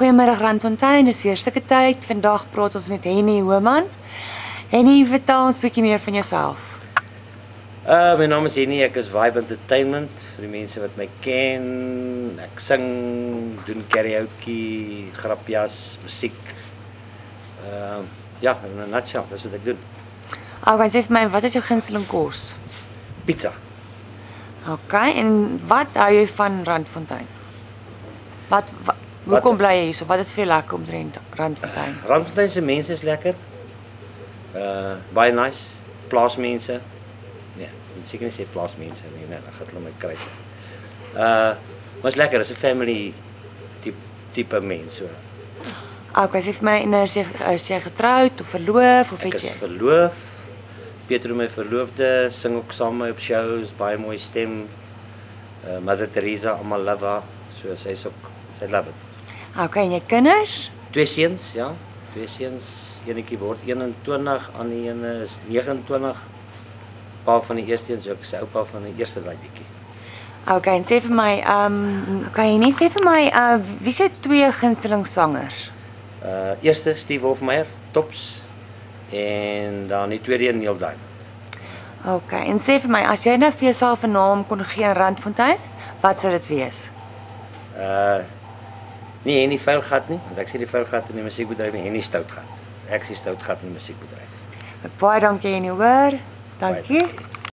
Goeiemôre Randfontein, dis weer sulke tyd. Vandag praat ons met Henny Homan. Henny, vertel ons 'n bietjie meer van jouself. Uh my naam is Henny, ek is Vibe Entertainment vir die mense wat my ken. Ek sing, doen karaoke, grapjas, musiek. Uh ja, in 'n nutshell, dis wat ek doen. Ou, jy sê vir my wat is jou gunsteling kos? Pizza. OK, en wat hou jy van Randfontein? Wat, wat hoekom bly jy hier? Wat is vir jou lekker om te Randfontein? Randfontein se mense is lekker. Uh baie nice, plaasmense. Nee, ek seker nie sê plaasmense nie, nee, dan gaan hulle my kry. Uh maar is lekker, is 'n family tipe tipe mens so. OK, sê vir my, is jy, is jy getroud of verloof of Ek weet is jy? verloof. Pietro my verloofde, sing ook saam met my op shows, baie mooi stem. Uh Mother Teresa, haar. So sy's ook sy love it. OK, en jy kinders? Twee seuns, ja. Twee seuns. Eenetjie word 21, ander een is 29. Pa van die eerste een, so ek is oupa van die eerste laaitjie. OK, en sê vir my, ehm, um, kan jy nie sê vir my, uh wie se twee gunsteling sangers? Uh eerste Steve Hofmeyer, tops. En dan die tweede een Neil Diamond. OK, en sê vir my, as jy nou vir jouself 'n naam kon gee in Randfontein, wat sou dit wees? Uh nie Henny Veilgat nie, want ek sê die Veilgat in die musiekbedryf nie, Henny Stoutgat. Ek sê Stoutgat in die musiekbedryf. Baie dankie en hoor. Baie Dankie. dankie.